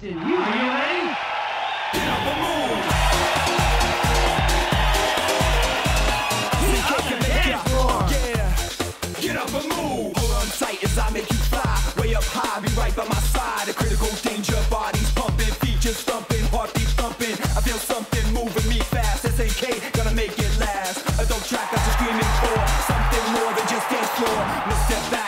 Houston, you ready? Get up and move. Get up and move. Get up and move. Hold on tight as I make you fly. Way up high, be right by my side. A critical danger, bodies pumping, features thumping, heartbeat thumping. I feel something moving me fast. S&K gonna make it last. Adult track, I'm just screaming for something more than just dance floor. No step back.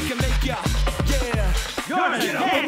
can make ya. Yeah. You're, You're a, a